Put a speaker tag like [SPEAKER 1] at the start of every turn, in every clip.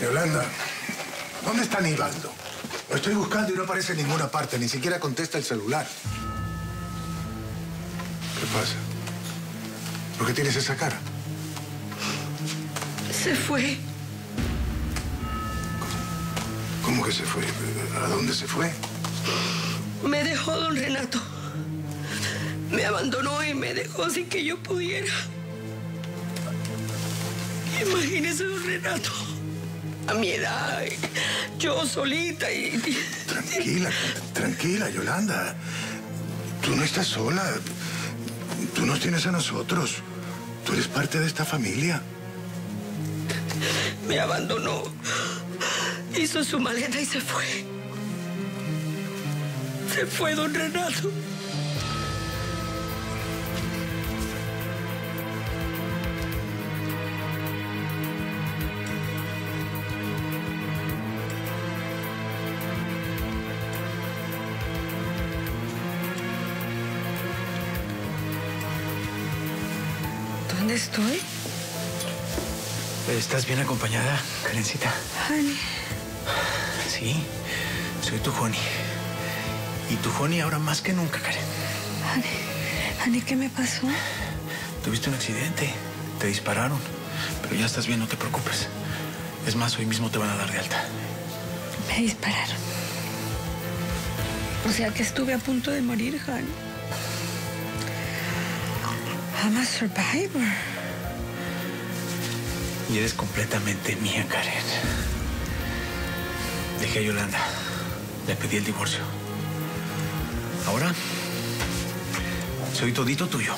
[SPEAKER 1] Yolanda, ¿dónde está Nivaldo? Lo estoy buscando y no aparece en ninguna parte, ni siquiera contesta el celular. ¿Qué pasa? ¿Por qué tienes esa cara?
[SPEAKER 2] Se fue.
[SPEAKER 1] ¿Cómo que se fue? ¿A dónde se fue?
[SPEAKER 2] Me dejó don Renato. Me abandonó y me dejó sin que yo pudiera. Imagínese don Renato. A mi edad, yo solita y...
[SPEAKER 1] Tranquila, tranquila, Yolanda. Tú no estás sola. Tú nos tienes a nosotros. Tú eres parte de esta familia.
[SPEAKER 2] Me abandonó. Hizo su maleta y se fue. Se fue don Renato. ¿Dónde estoy?
[SPEAKER 3] ¿Estás bien acompañada, Karencita?
[SPEAKER 2] Honey.
[SPEAKER 3] Sí, soy tu Honey. Y tu Honey ahora más que nunca, Karen.
[SPEAKER 2] Honey, honey, ¿qué me pasó?
[SPEAKER 3] Tuviste un accidente, te dispararon, pero ya estás bien, no te preocupes. Es más, hoy mismo te van a dar de alta.
[SPEAKER 2] Me dispararon. O sea que estuve a punto de morir, honey. I'm a survivor.
[SPEAKER 3] Y eres completamente mía, Karen. Dejé a Yolanda. Le pedí el divorcio. Ahora soy todito tuyo.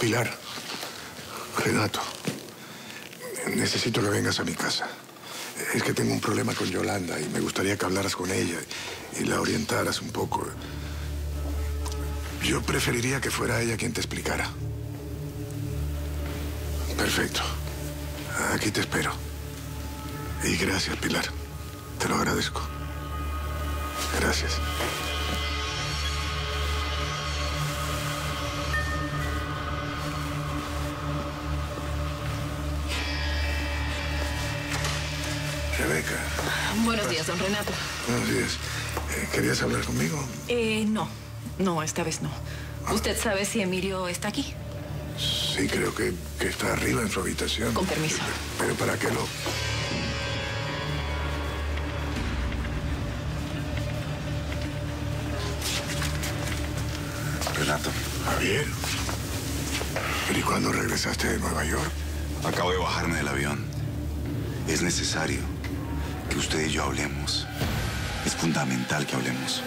[SPEAKER 1] Pilar, Renato, necesito que vengas a mi casa. Es que tengo un problema con Yolanda y me gustaría que hablaras con ella y la orientaras un poco. Yo preferiría que fuera ella quien te explicara. Perfecto. Aquí te espero. Y gracias, Pilar. Te lo agradezco. Gracias. Rebeca.
[SPEAKER 4] Buenos días, don Renato.
[SPEAKER 1] Buenos días. Eh, ¿Querías hablar conmigo?
[SPEAKER 4] Eh, no. No, esta vez no. ¿Usted sabe si Emilio está aquí?
[SPEAKER 1] Sí, creo que, que está arriba en su habitación.
[SPEAKER 4] Con permiso.
[SPEAKER 1] Pero ¿para qué lo...?
[SPEAKER 5] Renato,
[SPEAKER 1] Javier. ¿Pero y cuándo regresaste de Nueva York?
[SPEAKER 5] acabo de bajarme del avión. Es necesario que usted y yo hablemos. Es fundamental que hablemos.